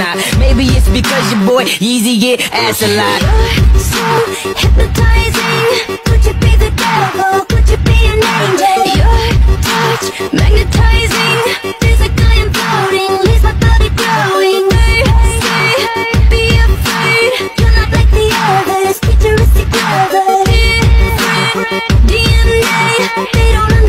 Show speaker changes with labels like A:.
A: not. Maybe it's because your boy Yeezy get ass a lot.
B: You're so hypnotizing. Could you be the devil? Could you be an angel? Your touch magnetizing. Physically imploding. Leaves my body growing. Hey, hey, hey, be afraid. You're not like the others. Futuristic lovers. DNA. They don't